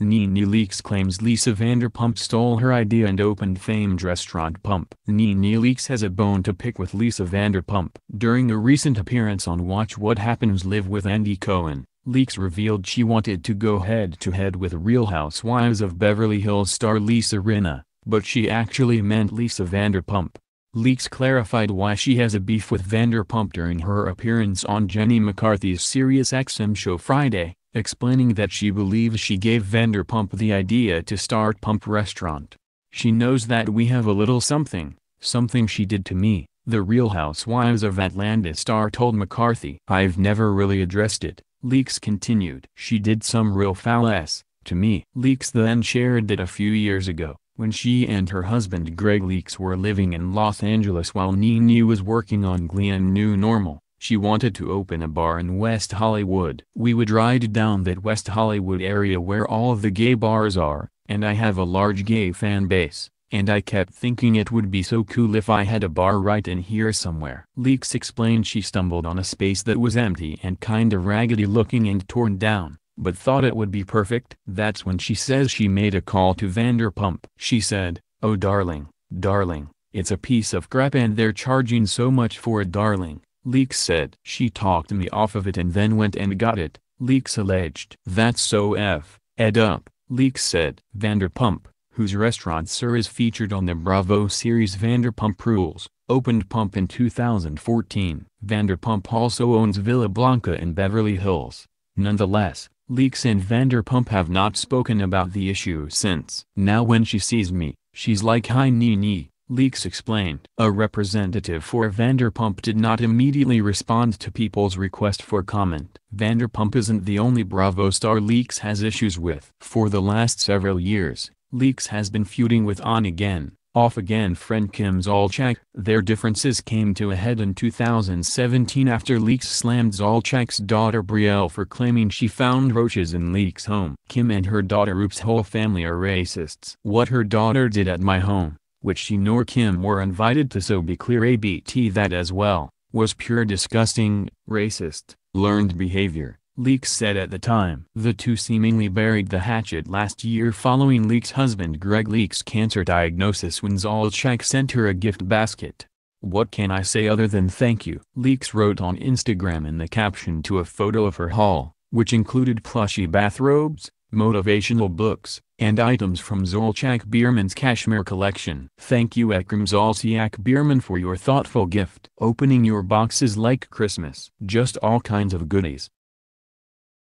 Nene Leakes claims Lisa Vanderpump stole her idea and opened famed restaurant Pump. Nene Leakes has a bone to pick with Lisa Vanderpump. During a recent appearance on Watch What Happens Live with Andy Cohen, Leakes revealed she wanted to go head-to-head -head with Real Housewives of Beverly Hills star Lisa Rinna, but she actually meant Lisa Vanderpump. Leakes clarified why she has a beef with Vanderpump during her appearance on Jenny McCarthy's SiriusXM show Friday explaining that she believes she gave Vanderpump the idea to start Pump Restaurant. She knows that we have a little something, something she did to me, the Real Housewives of Atlanta star told McCarthy. I've never really addressed it, Leakes continued. She did some real foul ass, to me. Leakes then shared that a few years ago, when she and her husband Greg Leakes were living in Los Angeles while Nene was working on Glee and New Normal, she wanted to open a bar in West Hollywood. We would ride down that West Hollywood area where all the gay bars are, and I have a large gay fan base, and I kept thinking it would be so cool if I had a bar right in here somewhere. Leakes explained she stumbled on a space that was empty and kinda raggedy looking and torn down, but thought it would be perfect. That's when she says she made a call to Vanderpump. She said, oh darling, darling, it's a piece of crap and they're charging so much for it darling. Leakes said. She talked me off of it and then went and got it, Leakes alleged. That's so f, ed up, Leakes said. Vanderpump, whose restaurant SUR is featured on the Bravo series Vanderpump Rules, opened Pump in 2014. Vanderpump also owns Villa Blanca in Beverly Hills. Nonetheless, Leakes and Vanderpump have not spoken about the issue since. Now when she sees me, she's like hi Nene, Leakes explained. A representative for Vanderpump did not immediately respond to people's request for comment. Vanderpump isn't the only Bravo star Leakes has issues with. For the last several years, Leakes has been feuding with on-again, off-again friend Kim Zolciak. Their differences came to a head in 2017 after Leakes slammed Zolciak's daughter Brielle for claiming she found roaches in Leakes' home. Kim and her daughter Rupe's whole family are racists. What her daughter did at my home which she nor Kim were invited to so be clear ABT that as well, was pure disgusting, racist, learned behavior, Leakes said at the time. The two seemingly buried the hatchet last year following Leakes' husband Greg Leakes' cancer diagnosis when Zolciak sent her a gift basket. What can I say other than thank you? Leakes wrote on Instagram in the caption to a photo of her haul, which included plushy bathrobes, motivational books, and items from Zolciak-Biermann's Cashmere collection. Thank you Akram Zolciak-Biermann, for your thoughtful gift. Opening your boxes like Christmas. Just all kinds of goodies.